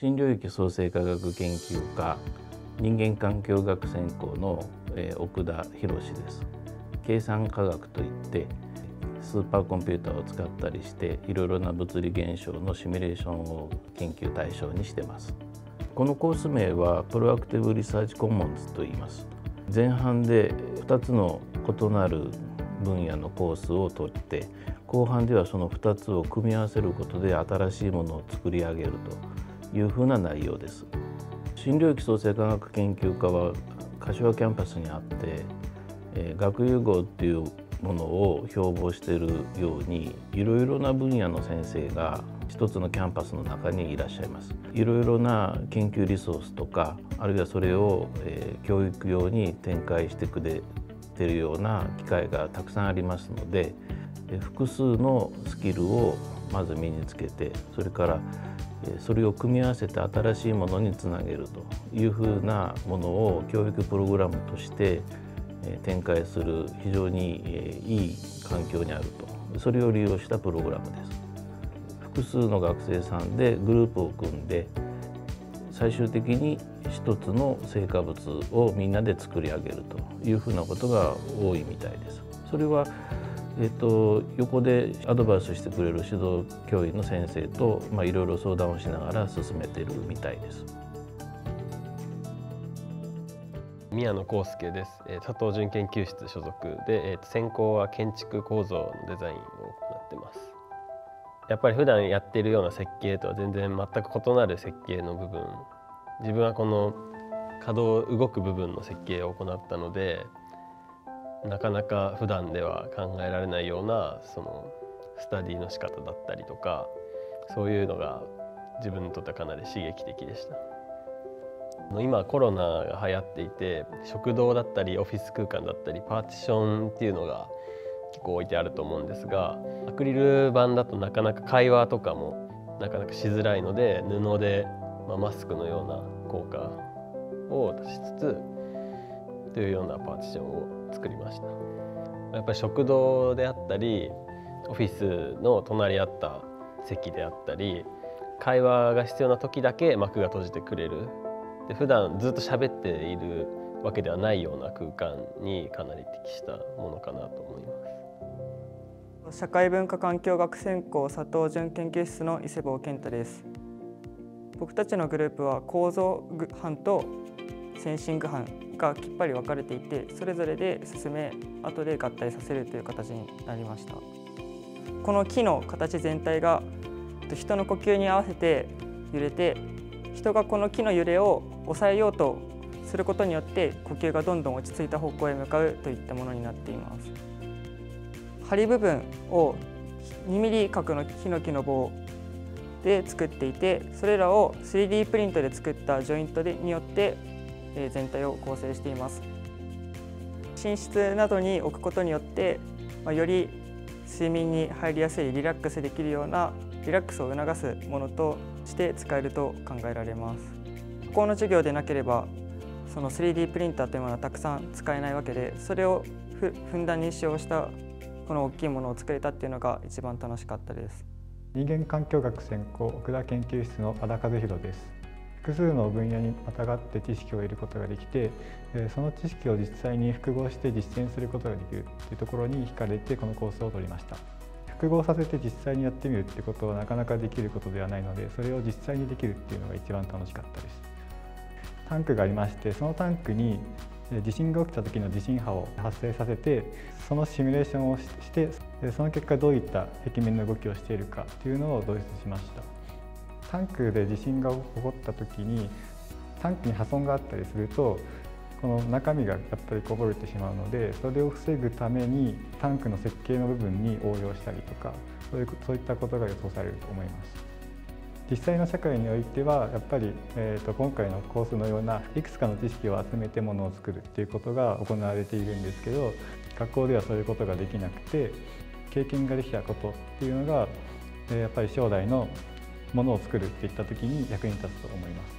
新領域創生科学研究科人間環境学専攻の、え、奥田博です。計算科学といってスーパーコンピューターを使ったりしていろいろな物理現象のシミュレーションを研究対象にしてます。このコース名は Proactive Research Commons と言います。前半で2つの異なる分野のコースを取って後半ではその2つを組み合わせることで新しいものを作り上げると。いうふうな内容です。新領域創生科学研究科は柏キャンパスにあって、えー、学融合っていうものを標榜しているようにいろいろな分野の先生が一つのキャンパスの中にいらっしゃいますいろいろな研究リソースとかあるいはそれを、えー、教育用に展開してくれてるような機会がたくさんありますので複数のスキルをまず身につけてそれからそれを組み合わせて新しいものにつなげるというふうなものを教育プログラムとして展開する非常にいい環境にあるとそれを利用したプログラムです複数の学生さんでグループを組んで最終的に一つの成果物をみんなで作り上げるというふうなことが多いみたいです。それはえっと、横でアドバイスしてくれる指導教員の先生と、まあ、いろいろ相談をしながら進めてるみたいです。宮野康介です。佐藤準研究室所属で、えー、専攻は建築構造のデザインを行ってます。やっぱり普段やっているような設計とは全然全く異なる設計の部分自分はこの稼働動く部分の設計を行ったのでなかなか普段では考えられないようなそのスタディの仕方だったりとかそういうのが自分にとってはかなり刺激的でした。今コロナが流行っていて食堂だったりオフィス空間だったりパーティションっていうのが結構置いてあると思うんですがアクリル板だとなかなか会話とかもなかなかしづらいので布で、まあ、マスクのような効果を出しつつというようなパーティションを作りました。やっぱり食堂であったりオフィスの隣り合った席であったり会話が必要な時だけ幕が閉じてくれる。で普段ずっと喋っているわけではないような空間にかなり適したものかなと思います。社会文化環境学専攻佐藤準研究室の伊勢坊健太です。僕たちのグループは構造班とセンシング班がきっぱり分かれていてそれぞれで進め後で合体させるという形になりました。この木の形全体が人の呼吸に合わせて揺れて人がこの木の揺れを抑えようとすることによって呼吸がどんどん落ち着いた方向へ向かうといったものになっています。針部分を2ミリ角のヒノキの棒で作っていてそれらを 3D プリントで作ったジョイントでによって全体を構成しています。寝室などに置くことによってまより睡眠に入りやすいリラックスできるようなリラックスを促すものとして使えると考えられます。ここの授業でなければその 3D プリンターというものはたくさん使えないわけでそれをふんだんに使用したこの大きいものを作れたっていうのが一番楽しかったです。人間環境学専攻奥田研究室の和田和弘です。複数の分野にまたがって知識を得ることができてその知識を実際に複合して実践することができるというところに惹かれてこのコースを取りました。複合させて実際にやってみるってことはなかなかできることではないのでそれを実際にできるっていうのが一番楽しかったです。タンクがありましてそのタンクに地震が起きた時の地震波を発生させてそのシミュレーションをしてその結果どういった壁面の動きをしているかというのを導出しました。タンクで地震が起こった時にタンクに破損があったりするとこの中身がやっぱりこぼれてしまうのでそれを防ぐためにタンクの設計の部分に応用したりとかそういうそういったことが予想されると思います。実際の社会においてはやっぱり、えーと、今回のコースのようないくつかの知識を集めてものを作るっていうことが行われているんですけど学校ではそういうことができなくて経験ができたことっていうのがやっぱり将来のものを作るっていった時に役に立つと思います。